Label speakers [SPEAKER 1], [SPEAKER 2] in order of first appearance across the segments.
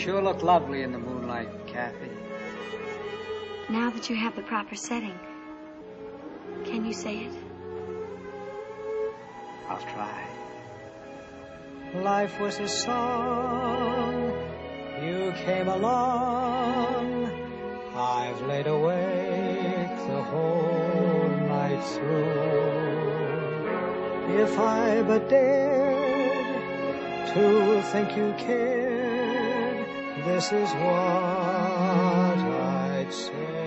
[SPEAKER 1] sure look lovely in the moonlight, Kathy.
[SPEAKER 2] Now that you have the proper setting, can you say it?
[SPEAKER 1] I'll try.
[SPEAKER 3] Life was a song. You came along. I've laid awake the whole night through. If I but dared to think you cared, this is what I'd say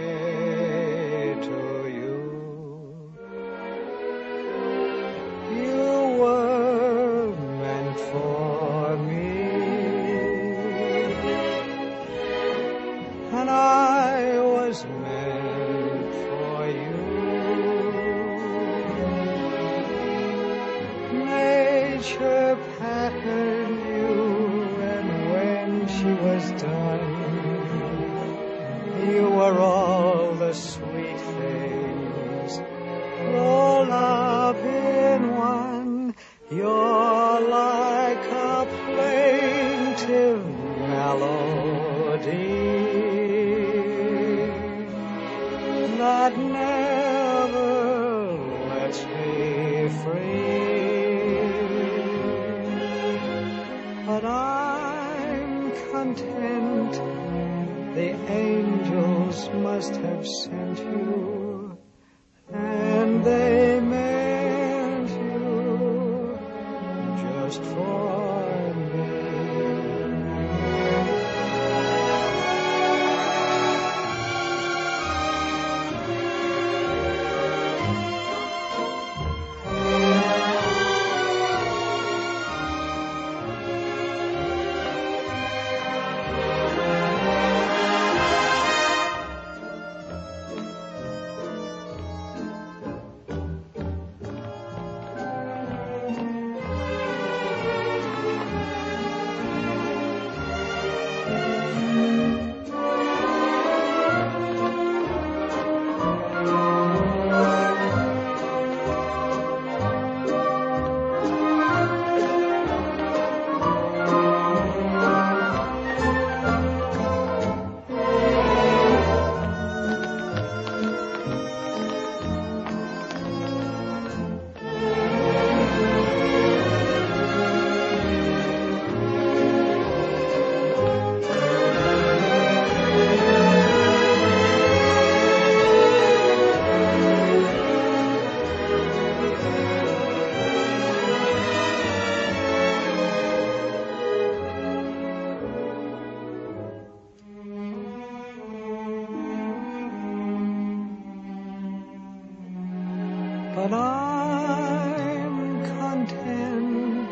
[SPEAKER 3] I'm content.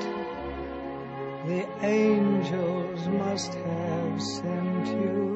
[SPEAKER 3] The angels must have sent you,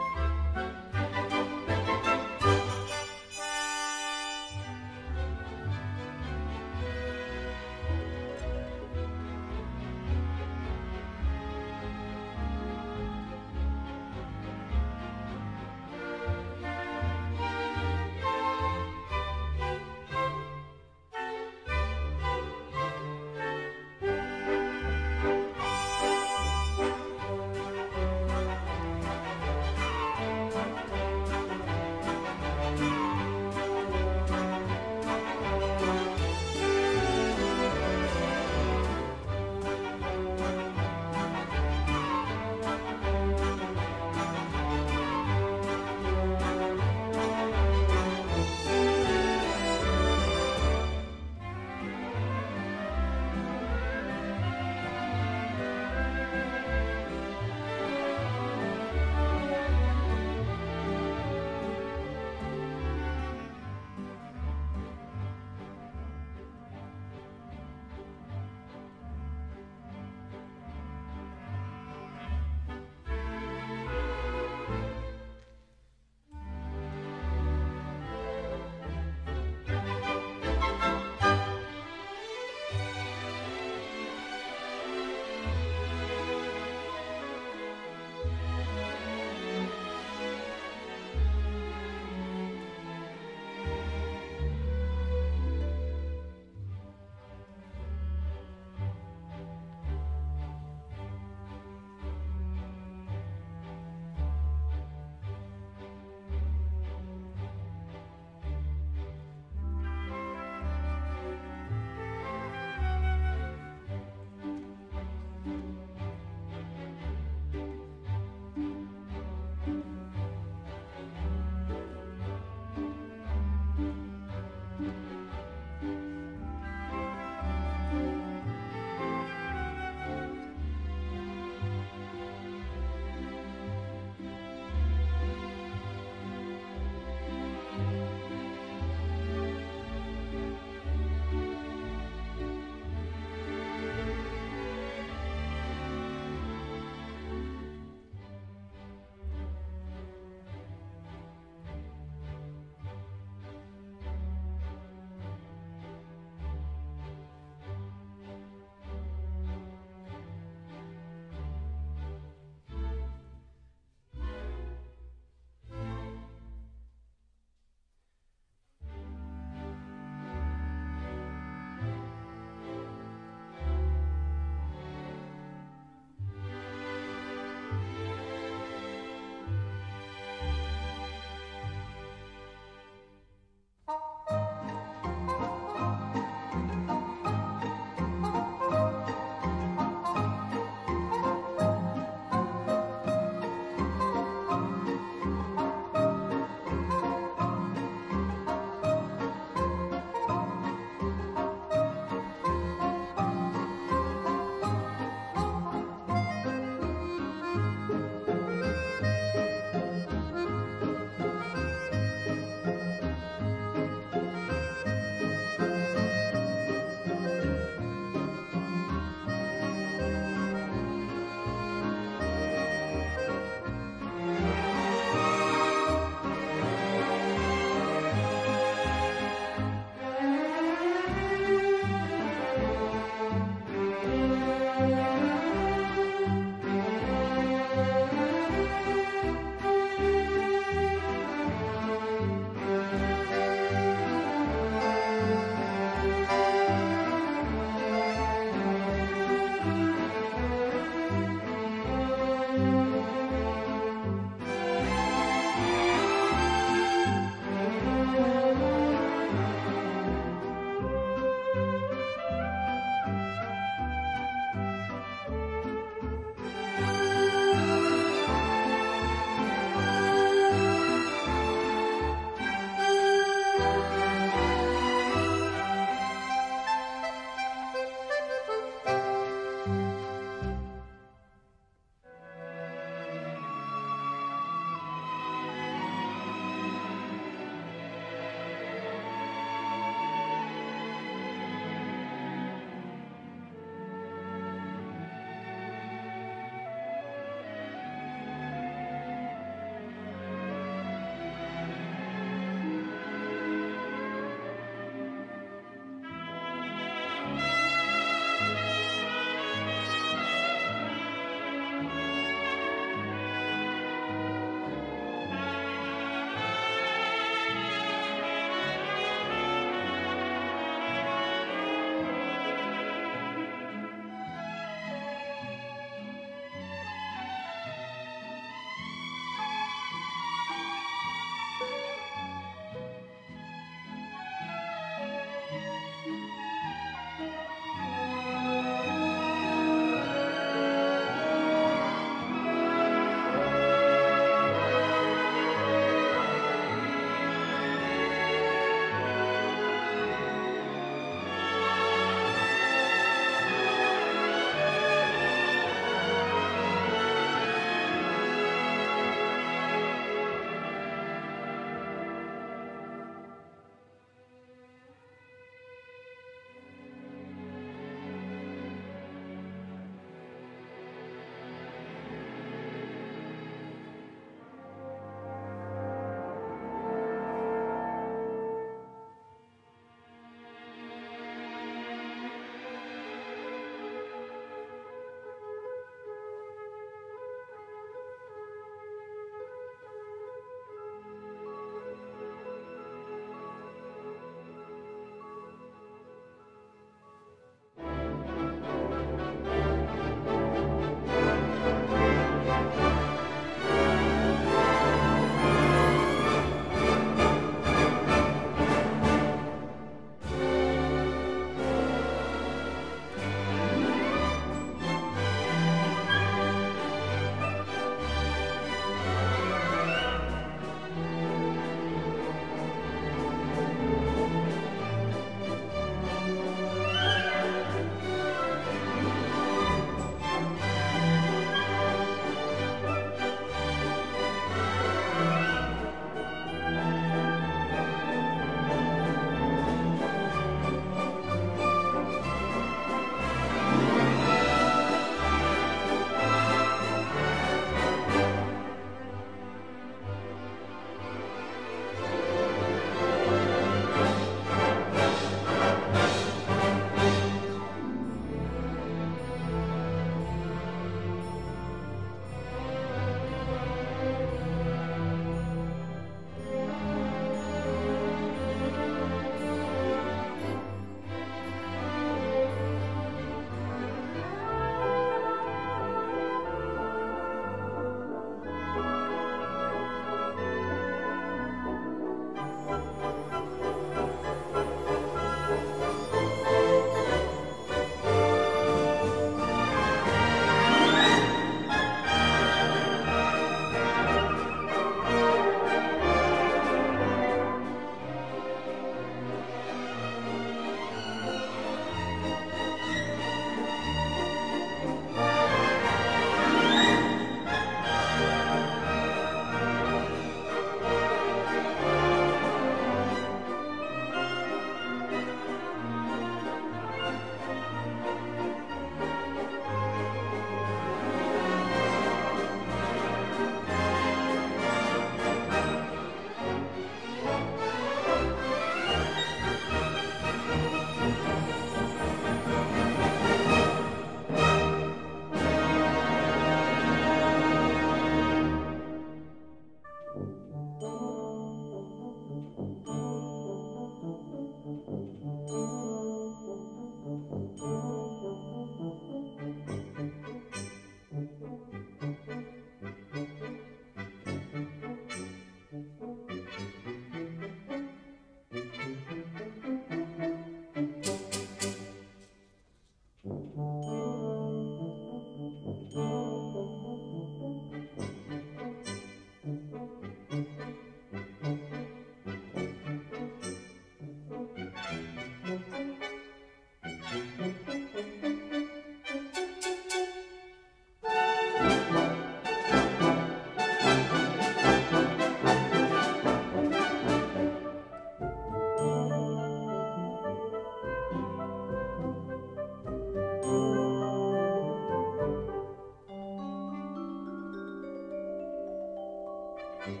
[SPEAKER 3] Thank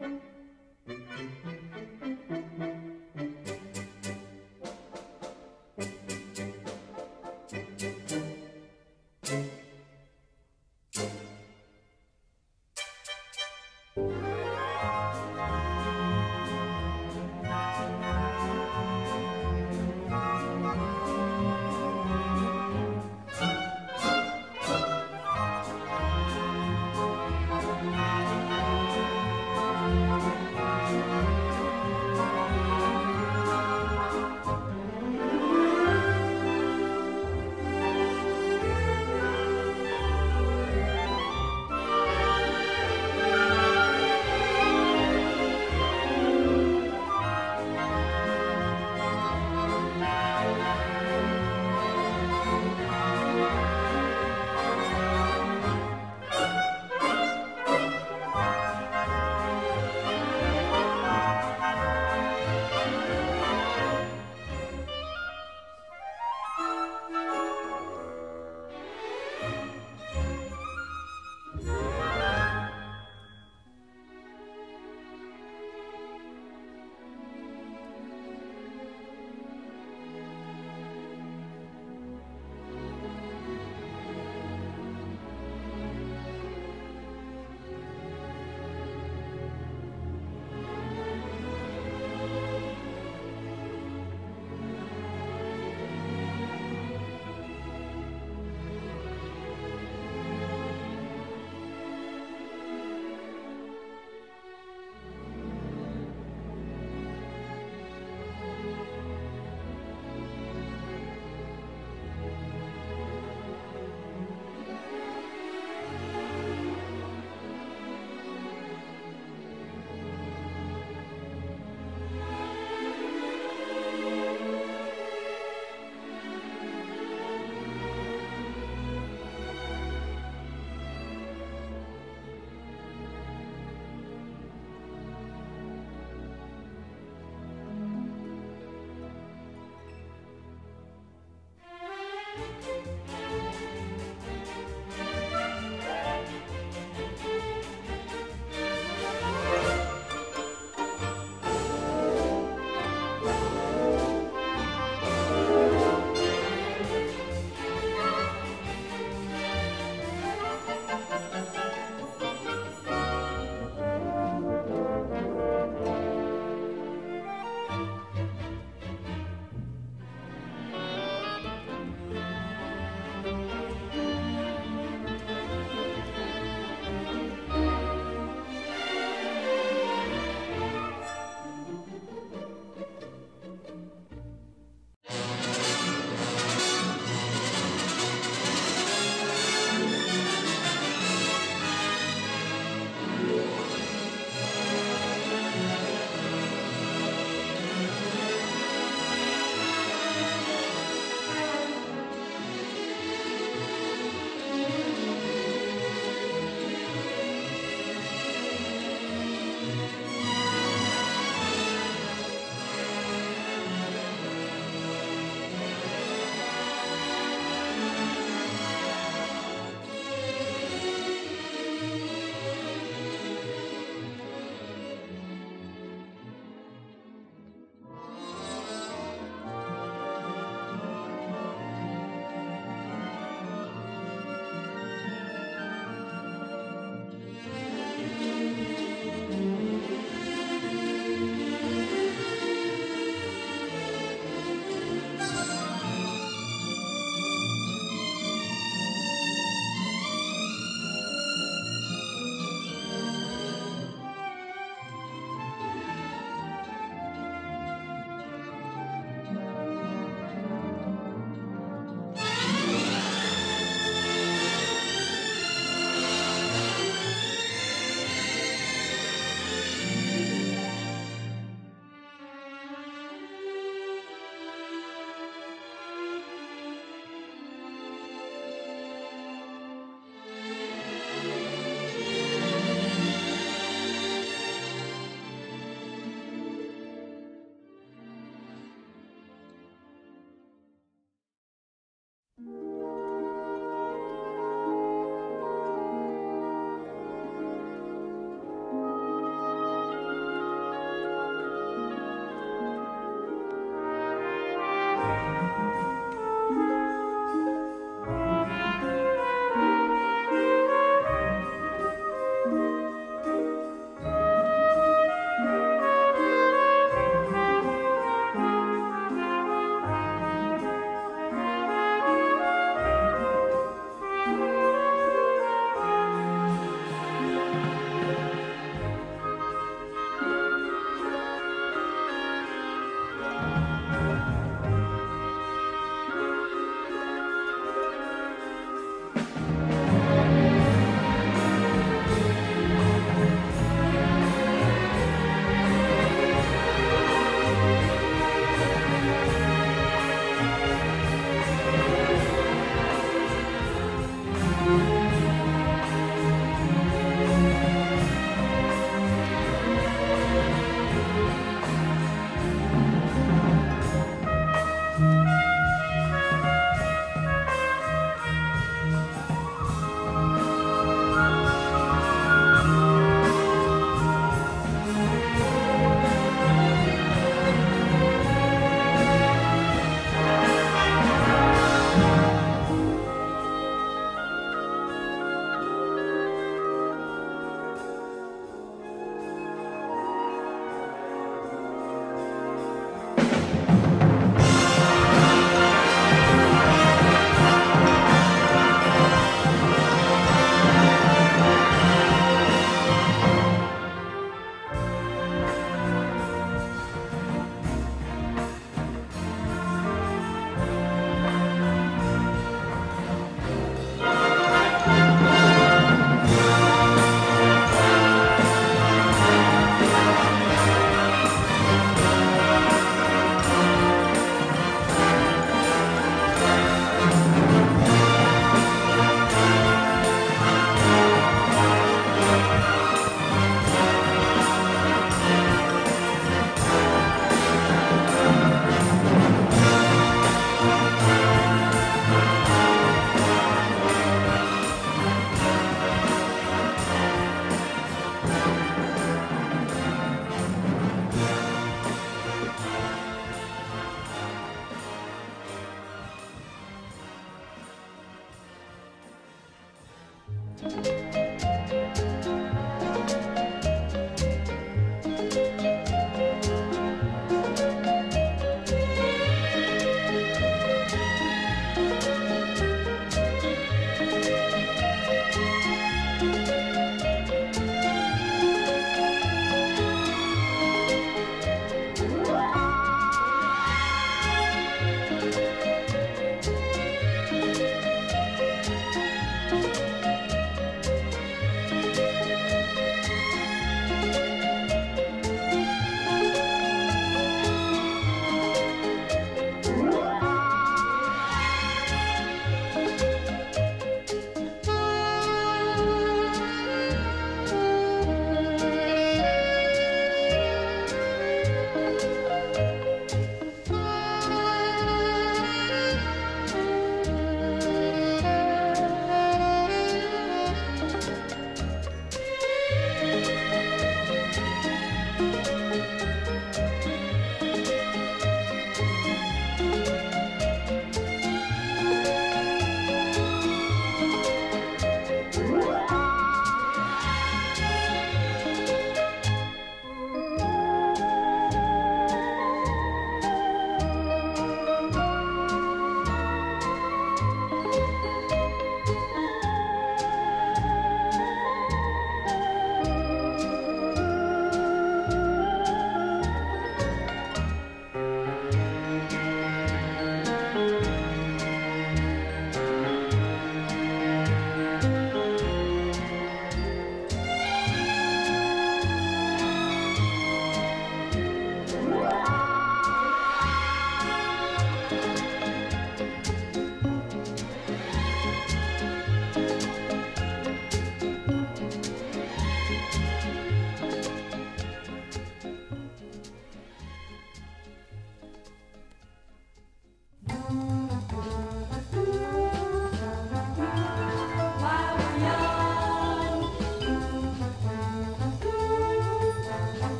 [SPEAKER 3] you.